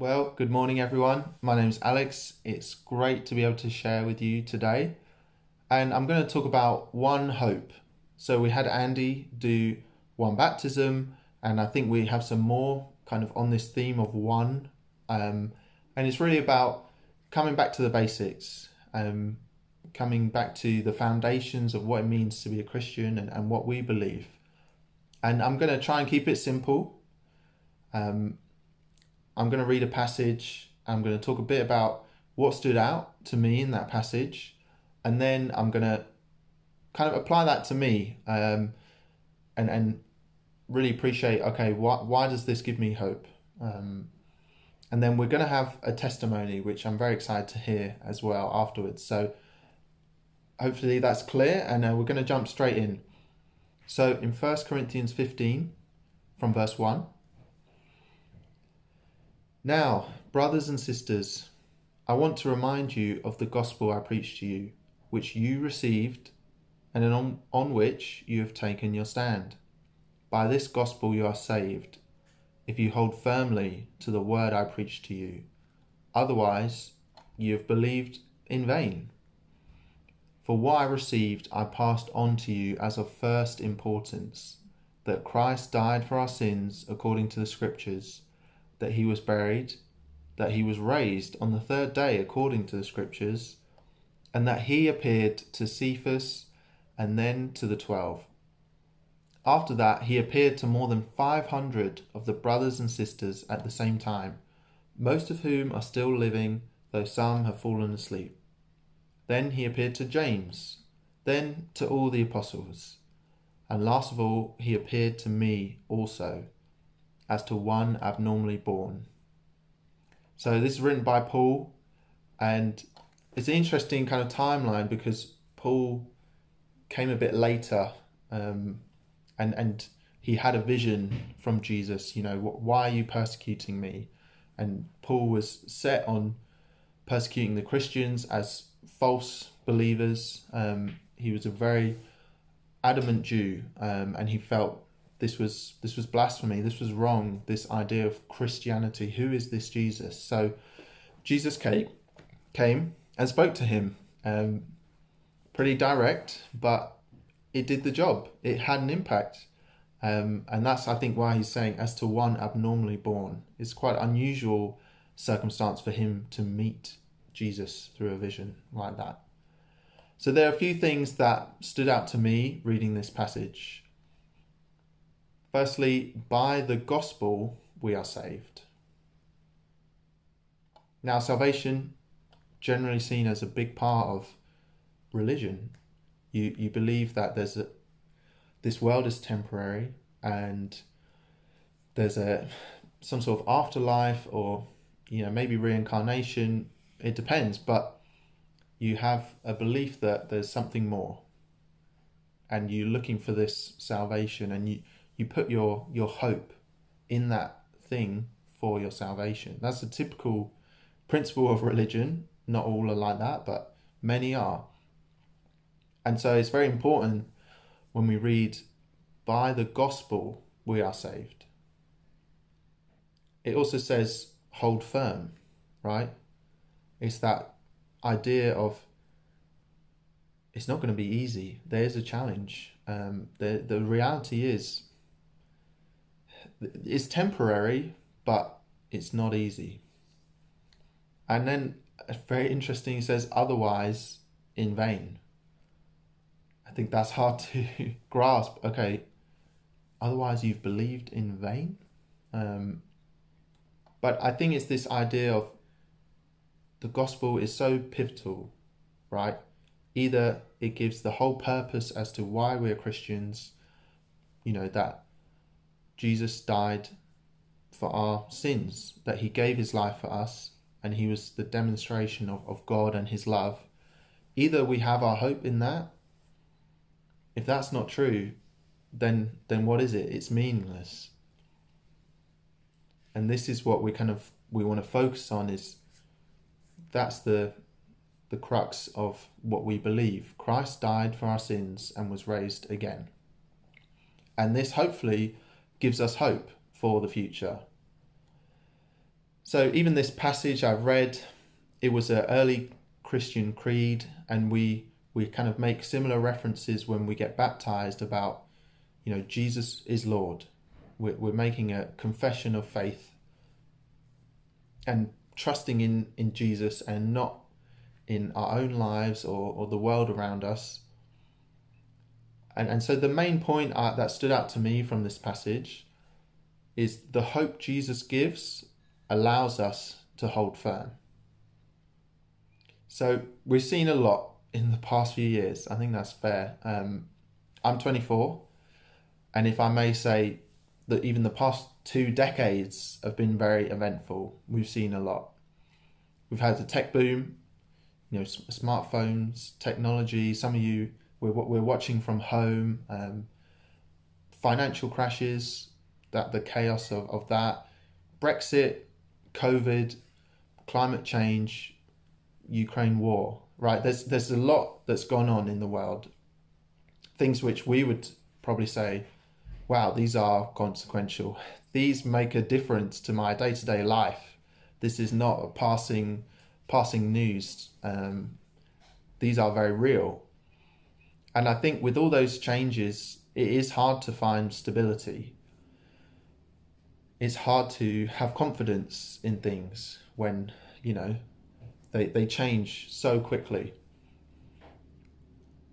Well, good morning, everyone. My name is Alex. It's great to be able to share with you today. And I'm going to talk about one hope. So, we had Andy do one baptism, and I think we have some more kind of on this theme of one. Um, and it's really about coming back to the basics, um, coming back to the foundations of what it means to be a Christian and, and what we believe. And I'm going to try and keep it simple. Um, I'm going to read a passage. I'm going to talk a bit about what stood out to me in that passage, and then I'm going to kind of apply that to me, um, and and really appreciate. Okay, why why does this give me hope? Um, and then we're going to have a testimony, which I'm very excited to hear as well afterwards. So hopefully that's clear, and uh, we're going to jump straight in. So in First Corinthians 15, from verse 1. Now, brothers and sisters, I want to remind you of the gospel I preached to you, which you received and on, on which you have taken your stand. By this gospel you are saved, if you hold firmly to the word I preached to you. Otherwise, you have believed in vain. For what I received, I passed on to you as of first importance that Christ died for our sins according to the Scriptures that he was buried, that he was raised on the third day according to the Scriptures, and that he appeared to Cephas and then to the twelve. After that, he appeared to more than 500 of the brothers and sisters at the same time, most of whom are still living, though some have fallen asleep. Then he appeared to James, then to all the apostles, and last of all, he appeared to me also as to one abnormally born. So this is written by Paul, and it's an interesting kind of timeline because Paul came a bit later, um, and and he had a vision from Jesus. You know, why are you persecuting me? And Paul was set on persecuting the Christians as false believers. Um, he was a very adamant Jew, um, and he felt this was this was blasphemy this was wrong this idea of christianity. Who is this jesus? So jesus came came and spoke to him um, pretty direct but it did the job. It had an impact. Um, and that's i think why he's saying as to one abnormally born. It's quite unusual circumstance for him to meet jesus through a vision like that. So there are a few things that stood out to me reading this passage Firstly, by the gospel we are saved. Now, salvation, generally seen as a big part of religion, you you believe that there's a this world is temporary and there's a some sort of afterlife or you know maybe reincarnation. It depends, but you have a belief that there's something more, and you're looking for this salvation, and you you put your your hope in that thing for your salvation. That's a typical principle of religion. Not all are like that, but many are. And so it's very important when we read, by the gospel we are saved. It also says, hold firm, right? It's that idea of it's not going to be easy. There's a challenge. Um, the the reality is it's temporary, but it's not easy. And then very interesting, he says, otherwise in vain. I think that's hard to grasp. Okay, otherwise you've believed in vain. Um, but I think it's this idea of the gospel is so pivotal, right? Either it gives the whole purpose as to why we're Christians, you know, that Jesus died for our sins, that he gave his life for us, and he was the demonstration of, of God and his love. Either we have our hope in that. If that's not true, then then what is it? It's meaningless. And this is what we kind of we want to focus on is that's the the crux of what we believe. Christ died for our sins and was raised again. And this hopefully gives us hope for the future. So even this passage I've read, it was an early Christian creed, and we we kind of make similar references when we get baptized about, you know, Jesus is Lord. We're, we're making a confession of faith and trusting in, in Jesus and not in our own lives or, or the world around us. And, and so the main point uh, that stood out to me from this passage is the hope Jesus gives allows us to hold firm. So we've seen a lot in the past few years. I think that's fair. Um, I'm 24, and if I may say that even the past two decades have been very eventful. We've seen a lot. We've had the tech boom, you know, smartphones, technology. Some of you we're we're watching from home. Um, financial crashes, that the chaos of, of that, Brexit, COVID, climate change, Ukraine war. Right, there's there's a lot that's gone on in the world. Things which we would probably say, wow, these are consequential. These make a difference to my day to day life. This is not passing passing news. Um, these are very real. And I think with all those changes, it is hard to find stability. It's hard to have confidence in things when, you know, they, they change so quickly.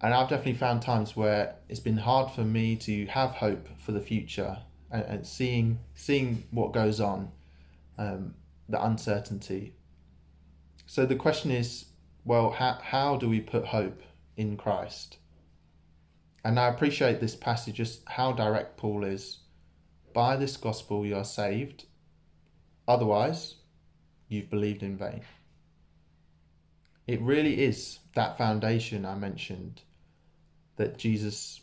And I've definitely found times where it's been hard for me to have hope for the future and, and seeing seeing what goes on, um, the uncertainty. So the question is, well, how, how do we put hope in Christ? And I appreciate this passage, just how direct Paul is. By this gospel you are saved, otherwise, you've believed in vain. It really is that foundation I mentioned that Jesus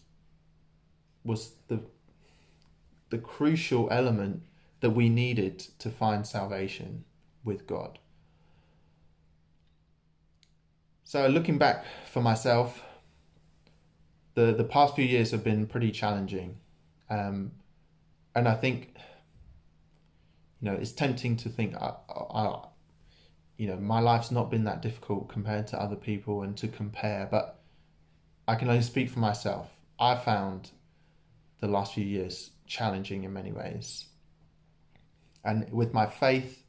was the the crucial element that we needed to find salvation with God. So looking back for myself, the the past few years have been pretty challenging, um, and I think you know it's tempting to think I, I, you know my life's not been that difficult compared to other people and to compare, but I can only speak for myself. I found the last few years challenging in many ways, and with my faith,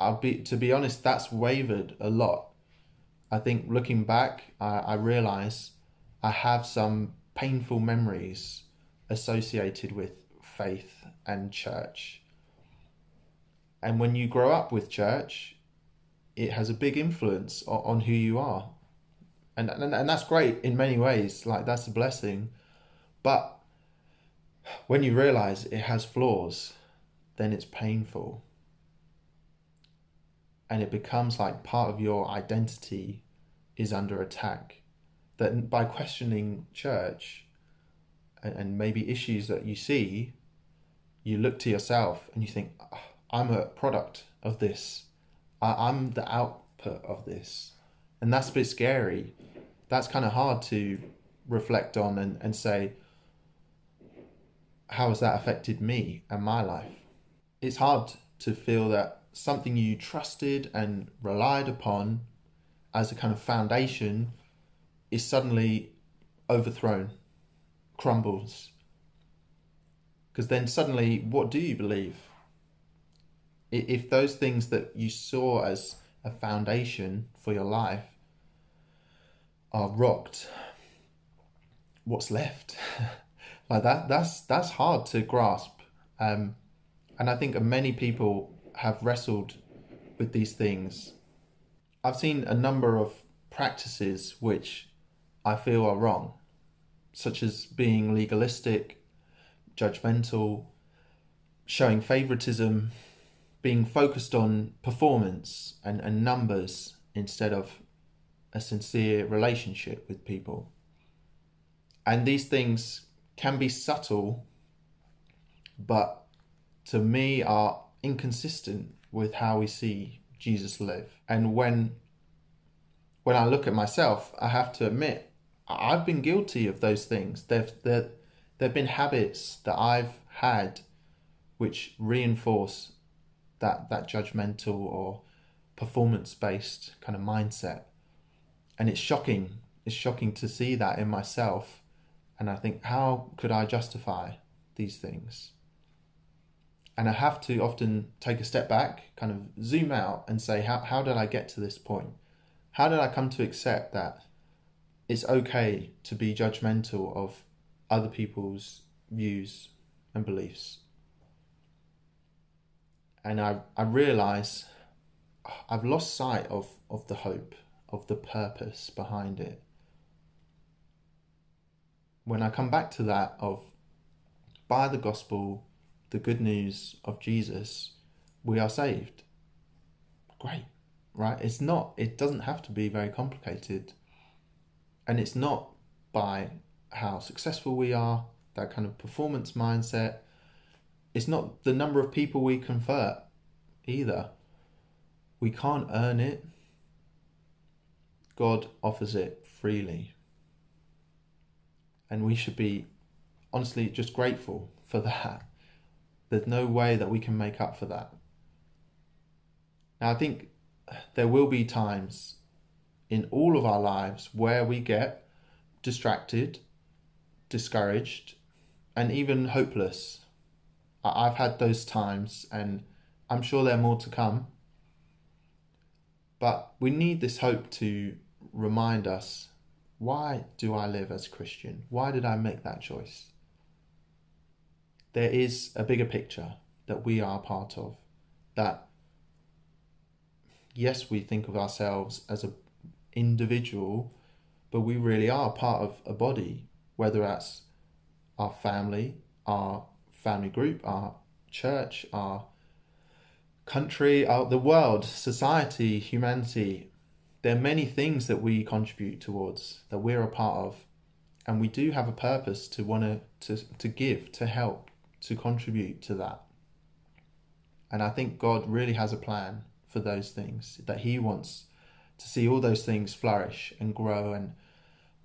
I'll be to be honest, that's wavered a lot. I think looking back, I, I realize I have some painful memories associated with faith and church. And when you grow up with church, it has a big influence on, on who you are. And, and, and that's great in many ways, like that's a blessing. But when you realize it has flaws, then it's painful and it becomes like part of your identity is under attack. That by questioning church and, and maybe issues that you see, you look to yourself and you think, oh, I'm a product of this. I, I'm the output of this. And that's a bit scary. That's kind of hard to reflect on and, and say, how has that affected me and my life? It's hard to feel that something you trusted and relied upon as a kind of foundation is suddenly overthrown, crumbles. Because then suddenly, what do you believe? If those things that you saw as a foundation for your life are rocked, what's left? like that, that's that's hard to grasp. Um, and I think many people have wrestled with these things, I've seen a number of practices which I feel are wrong, such as being legalistic, judgmental, showing favoritism, being focused on performance and, and numbers instead of a sincere relationship with people. And these things can be subtle, but to me are inconsistent with how we see Jesus live. And when when I look at myself, I have to admit I've been guilty of those things. There there there've been habits that I've had which reinforce that that judgmental or performance based kind of mindset. And it's shocking. It's shocking to see that in myself. And I think, how could I justify these things? And I have to often take a step back, kind of zoom out and say, how, how did I get to this point? How did I come to accept that it's okay to be judgmental of other people's views and beliefs? And I, I realize I've lost sight of, of the hope, of the purpose behind it. When I come back to that of by the gospel, the good news of Jesus, we are saved. Great, right? It's not, it doesn't have to be very complicated. And it's not by how successful we are, that kind of performance mindset. It's not the number of people we convert either. We can't earn it. God offers it freely. And we should be honestly just grateful for that. There's no way that we can make up for that. Now, I think there will be times in all of our lives where we get distracted, discouraged, and even hopeless. I've had those times, and I'm sure there are more to come. But we need this hope to remind us why do I live as a Christian? Why did I make that choice? there is a bigger picture that we are part of. That, yes, we think of ourselves as an individual, but we really are part of a body, whether that's our family, our family group, our church, our country, our, the world, society, humanity. There are many things that we contribute towards, that we're a part of. And we do have a purpose to want to, to, to give, to help, to contribute to that. And I think God really has a plan for those things, that He wants to see all those things flourish and grow and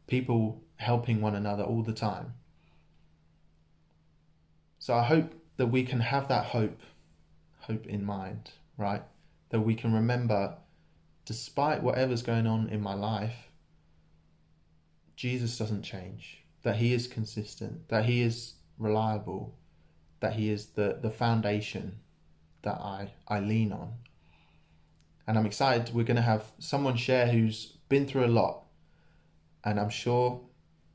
people helping one another all the time. So I hope that we can have that hope, hope in mind, right? That we can remember, despite whatever's going on in my life, Jesus doesn't change, that He is consistent, that He is reliable, that he is the, the foundation that I, I lean on. And I'm excited we're going to have someone share who's been through a lot. And I'm sure,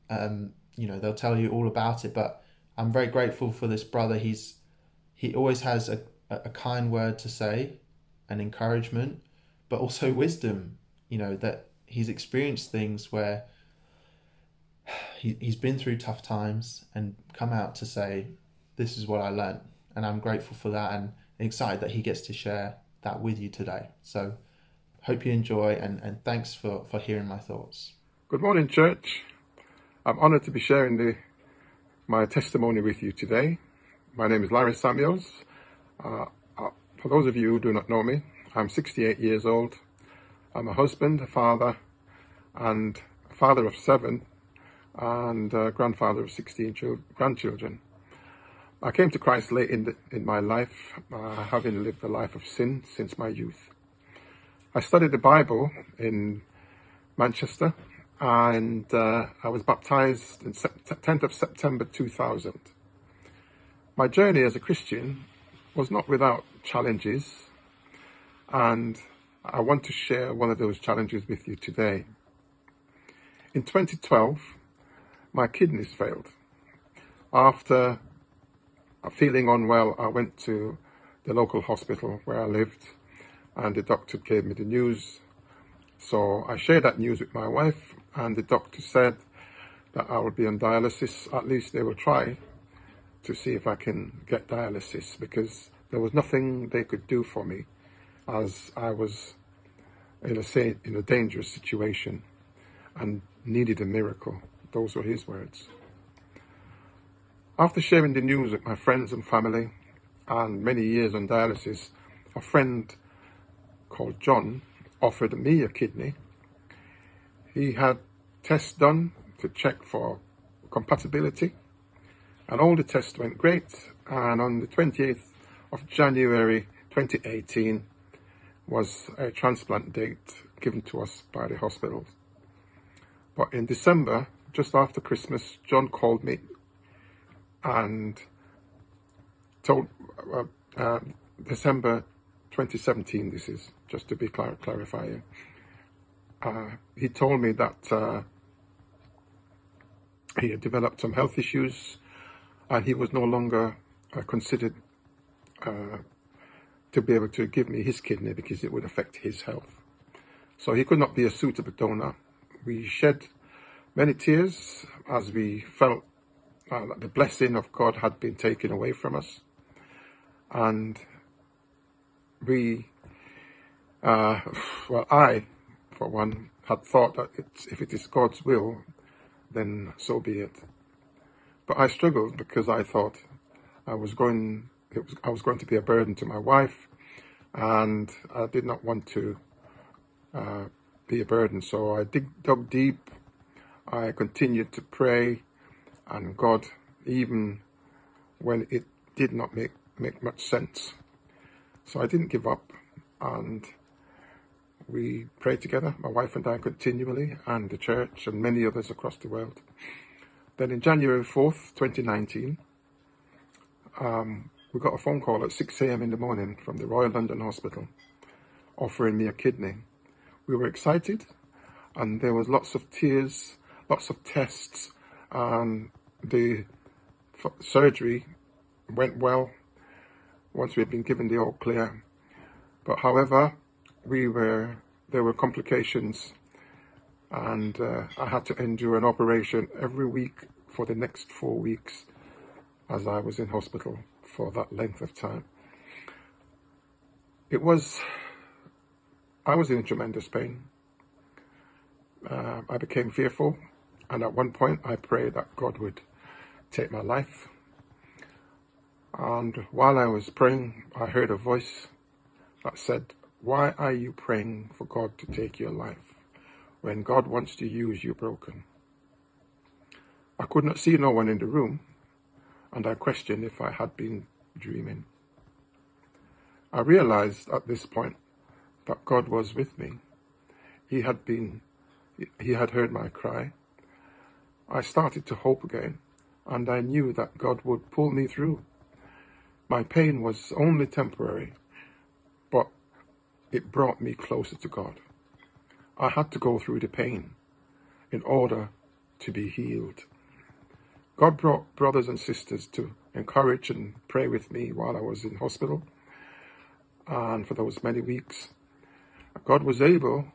um, you know, they'll tell you all about it. But I'm very grateful for this brother. He's he always has a, a kind word to say, an encouragement, but also wisdom. You know that he's experienced things where he he's been through tough times and come out to say, this is what I learned. And I'm grateful for that and excited that he gets to share that with you today. So hope you enjoy and, and thanks for, for hearing my thoughts. Good morning, church. I'm honored to be sharing the, my testimony with you today. My name is Larry Samuels. Uh, uh, for those of you who do not know me, I'm 68 years old. I'm a husband, a father, and a father of seven, and grandfather of 16 grandchildren. I came to Christ late in, the, in my life, uh, having lived a life of sin since my youth. I studied the Bible in Manchester and uh, I was baptized on 10th of September 2000. My journey as a Christian was not without challenges and I want to share one of those challenges with you today. In 2012, my kidneys failed. After feeling unwell, I went to the local hospital where I lived and the doctor gave me the news. So I shared that news with my wife and the doctor said that I would be on dialysis. At least they will try to see if I can get dialysis because there was nothing they could do for me as I was in a, in a dangerous situation and needed a miracle. Those were his words. After sharing the news with my friends and family and many years on dialysis, a friend called John offered me a kidney. He had tests done to check for compatibility and all the tests went great and on the 28th of January 2018 was a transplant date given to us by the hospital. But in December, just after Christmas, John called me and told uh, uh, December 2017. This is just to be clar- clarifying. Uh, he told me that uh, he had developed some health issues and he was no longer uh, considered uh, to be able to give me his kidney because it would affect his health. So he could not be a suitable donor. We shed many tears as we felt uh, the blessing of God had been taken away from us. And we, uh, well, I, for one, had thought that if it is God's will, then so be it. But I struggled because I thought I was going, was, I was going to be a burden to my wife, and I did not want to uh, be a burden. So I dig, dug deep. I continued to pray, and God, even when it did not make make much sense. So I didn't give up, and we prayed together, my wife and I continually, and the church and many others across the world. Then in January 4th, 2019, um, we got a phone call at 6 a.m. in the morning from the Royal London Hospital offering me a kidney. We were excited and there was lots of tears, lots of tests and the surgery went well once we had been given the all clear. But however, we were there were complications and uh, I had to endure an operation every week for the next four weeks as I was in hospital for that length of time. It was, I was in tremendous pain. Uh, I became fearful, and at one point I prayed that God would take my life. And while I was praying, I heard a voice that said, Why are you praying for God to take your life when God wants to use you broken? I could not see no one in the room, and I questioned if I had been dreaming. I realized at this point that God was with me. He had been, he had heard my cry. I started to hope again, and I knew that God would pull me through. My pain was only temporary, but it brought me closer to God. I had to go through the pain in order to be healed. God brought brothers and sisters to encourage and pray with me while I was in hospital. And for those many weeks, God was able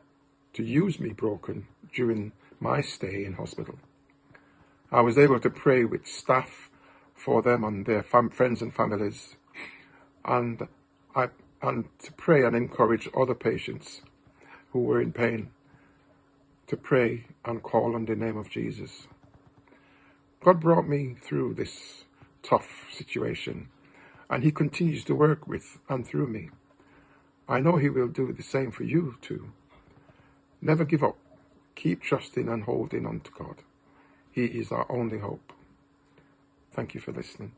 to use me broken during my stay in hospital. I was able to pray with staff for them and their friends and families, and I and to pray and encourage other patients who were in pain to pray and call on the name of Jesus. God brought me through this tough situation, and He continues to work with and through me. I know He will do the same for you too. Never give up. Keep trusting and holding on to God. He is our only hope. Thank you for listening.